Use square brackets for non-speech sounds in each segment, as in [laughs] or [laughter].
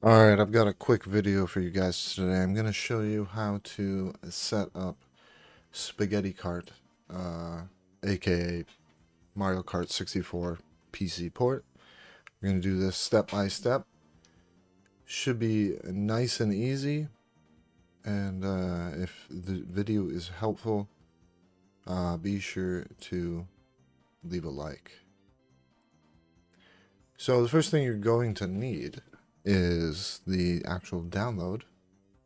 Alright, I've got a quick video for you guys today. I'm going to show you how to set up Spaghetti Kart, uh, aka Mario Kart 64 PC port. We're going to do this step by step. Should be nice and easy. And uh, if the video is helpful, uh, be sure to leave a like. So the first thing you're going to need is the actual download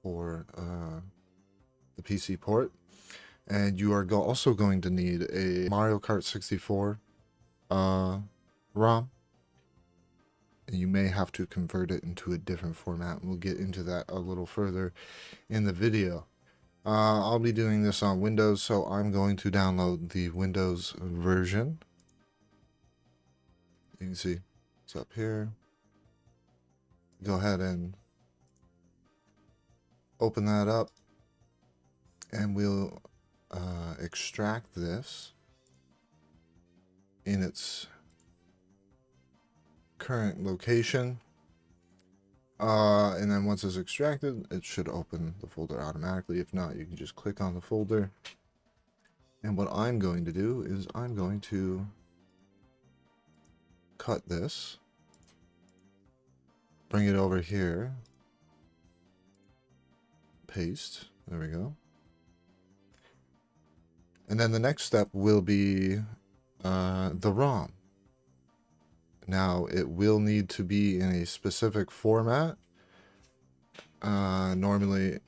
for uh, the PC port. And you are go also going to need a Mario Kart 64 uh, ROM. And you may have to convert it into a different format. We'll get into that a little further in the video. Uh, I'll be doing this on Windows, so I'm going to download the Windows version. You can see it's up here go ahead and open that up and we'll uh, extract this in its current location. Uh, and then once it's extracted it should open the folder automatically. If not you can just click on the folder. And what I'm going to do is I'm going to cut this bring it over here. Paste. There we go. And then the next step will be uh, the ROM. Now, it will need to be in a specific format. Uh, normally,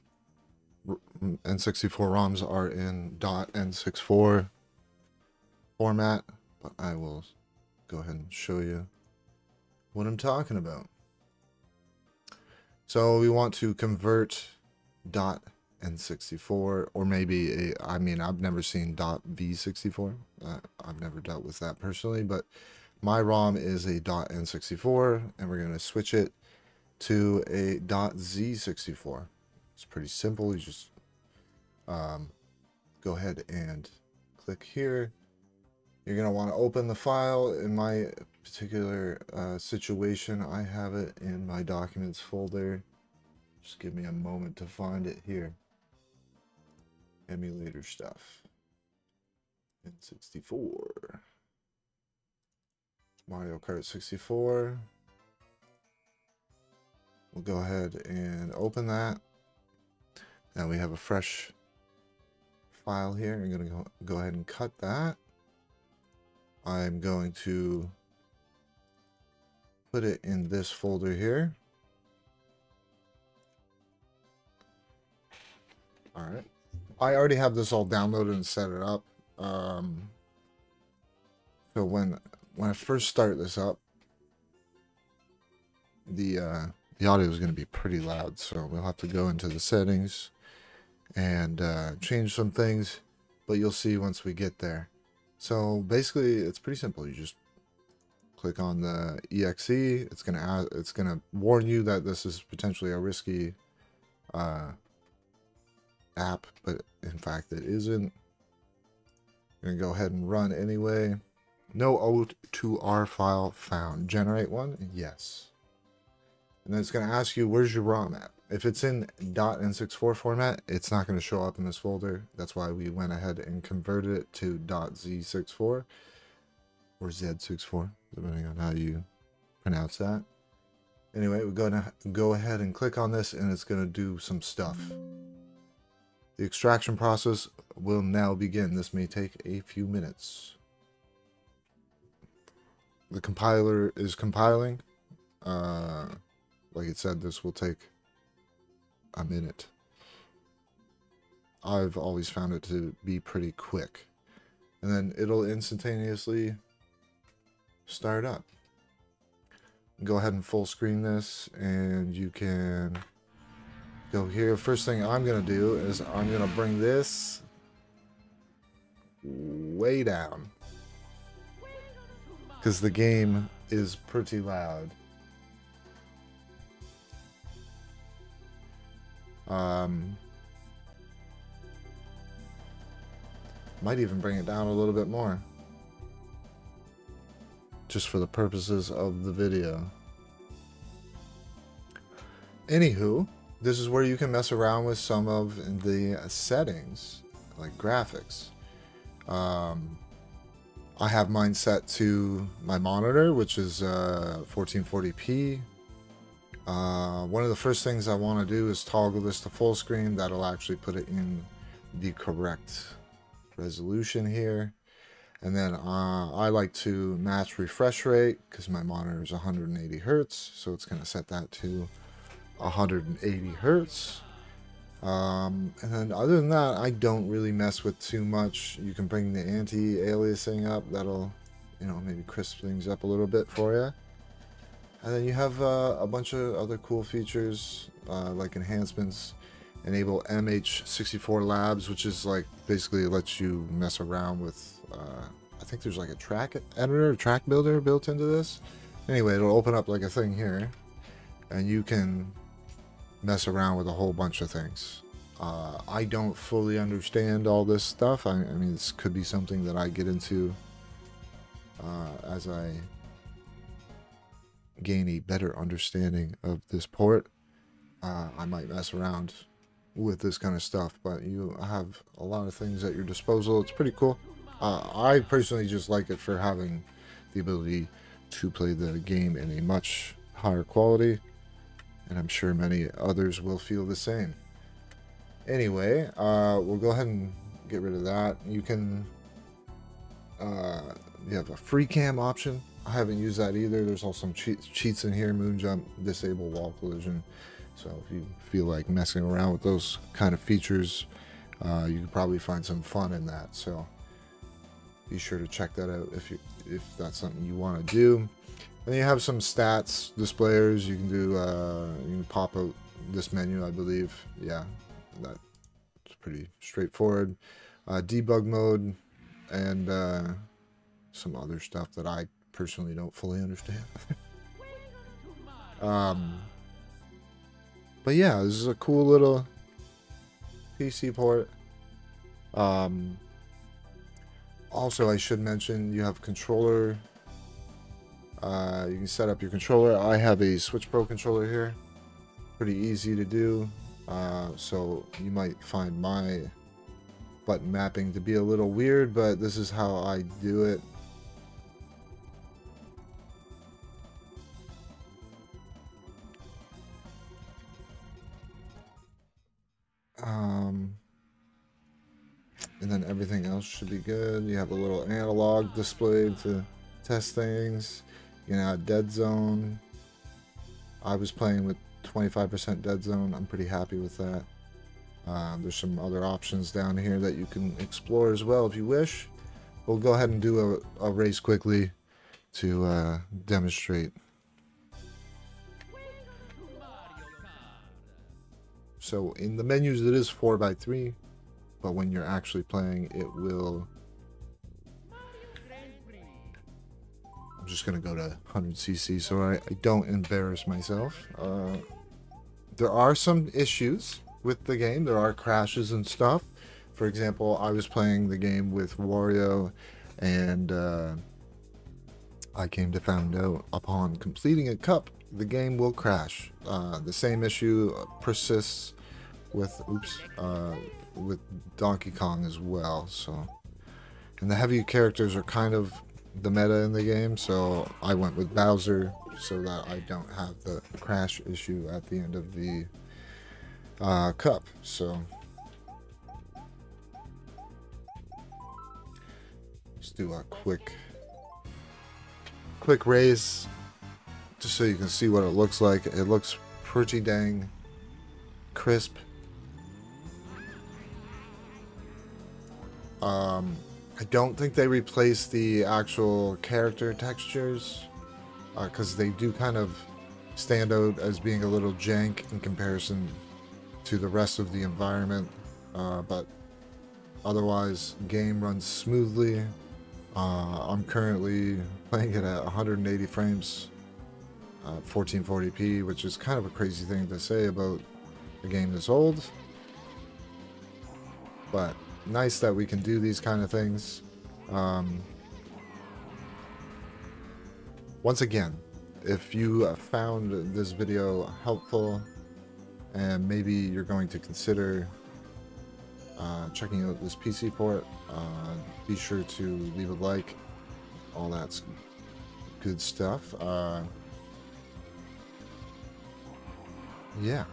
N64 ROMs are in .N64 format, but I will go ahead and show you what I'm talking about. So we want to convert dot N64 or maybe a, I mean, I've never seen dot V64. Uh, I've never dealt with that personally, but my ROM is a dot N64 and we're going to switch it to a dot Z64. It's pretty simple. You just um, go ahead and click here. You're going to want to open the file. In my particular uh, situation, I have it in my documents folder. Just give me a moment to find it here. Emulator stuff. N64. Mario Kart 64. We'll go ahead and open that. Now we have a fresh file here. I'm going to go, go ahead and cut that. I'm going to put it in this folder here. All right. I already have this all downloaded and set it up. Um, so when when I first start this up, the uh, the audio is going to be pretty loud. So we'll have to go into the settings and uh, change some things. But you'll see once we get there. So basically, it's pretty simple. You just click on the exe. It's gonna add, it's gonna warn you that this is potentially a risky uh, app, but in fact it isn't. I'm gonna go ahead and run anyway. No O2R file found. Generate one? Yes. And then it's gonna ask you where's your ROM at. If it's in .n64 format, it's not going to show up in this folder. That's why we went ahead and converted it to .z64 or Z64, depending on how you pronounce that. Anyway, we're going to go ahead and click on this and it's going to do some stuff. The extraction process will now begin. This may take a few minutes. The compiler is compiling. Uh, like it said, this will take a minute. I've always found it to be pretty quick. And then it'll instantaneously start up. Go ahead and full screen this and you can go here. First thing I'm going to do is I'm going to bring this way down. Because the game is pretty loud. Um, might even bring it down a little bit more. Just for the purposes of the video. Anywho, this is where you can mess around with some of the settings, like graphics. Um, I have mine set to my monitor, which is uh, 1440p. Uh, one of the first things I want to do is toggle this to full screen. That'll actually put it in the correct resolution here. And then uh, I like to match refresh rate because my monitor is 180 hertz. So it's going to set that to 180 hertz. Um, and then other than that, I don't really mess with too much. You can bring the anti-aliasing up. That'll, you know, maybe crisp things up a little bit for you. And then you have uh, a bunch of other cool features uh, like enhancements. Enable MH64 Labs, which is like basically lets you mess around with. Uh, I think there's like a track editor, track builder built into this. Anyway, it'll open up like a thing here, and you can mess around with a whole bunch of things. Uh, I don't fully understand all this stuff. I, I, mean, this could be something that I get into uh, as I gain a better understanding of this port. Uh, I might mess around with this kind of stuff, but you have a lot of things at your disposal. It's pretty cool. Uh, I personally just like it for having the ability to play the game in a much higher quality and I'm sure many others will feel the same. Anyway, uh, we'll go ahead and get rid of that. You can, uh, you have a free cam option. I haven't used that either. There's also some cheats, cheats in here. Moon jump, disable wall collision. So if you feel like messing around with those kind of features, uh, you could probably find some fun in that. So be sure to check that out if you if that's something you want to do. Then you have some stats displayers. You can do, uh, you can pop out this menu, I believe. Yeah, that's pretty straightforward. Uh, debug mode and uh, some other stuff that I personally don't fully understand. [laughs] um, but yeah, this is a cool little PC port. Um, also, I should mention you have controller uh, you can set up your controller. I have a Switch Pro controller here. Pretty easy to do. Uh, so you might find my button mapping to be a little weird, but this is how I do it. And then everything else should be good. You have a little analog display to test things. You know, dead zone. I was playing with 25% dead zone. I'm pretty happy with that. Uh, there's some other options down here that you can explore as well if you wish. We'll go ahead and do a, a race quickly to uh, demonstrate. So in the menus it is 4x3, but when you're actually playing it will I'm just going to go to 100cc so I, I don't embarrass myself. Uh, there are some issues with the game. There are crashes and stuff. For example, I was playing the game with Wario and uh, I came to find out upon completing a cup, the game will crash. Uh, the same issue persists with, oops, uh, with Donkey Kong as well. So, and the heavy characters are kind of the meta in the game, so I went with Bowser so that I don't have the crash issue at the end of the uh, cup. So let's do a quick quick raise just so you can see what it looks like. It looks pretty dang crisp. Um, I don't think they replace the actual character textures because uh, they do kind of stand out as being a little jank in comparison to the rest of the environment. Uh, but otherwise, game runs smoothly. Uh, I'm currently playing it at 180 frames, 1440p, which is kind of a crazy thing to say about a game this old. But nice that we can do these kind of things. Um, once again, if you found this video helpful, and maybe you're going to consider uh, checking out this PC port, uh, be sure to leave a like. All that's good stuff. Uh, yeah.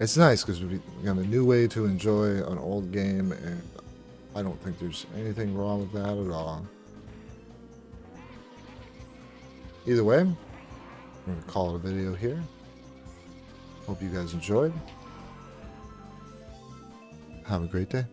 It's nice because we got a new way to enjoy an old game, and I don't think there's anything wrong with that at all. Either way, I'm going to call it a video here. Hope you guys enjoyed. Have a great day.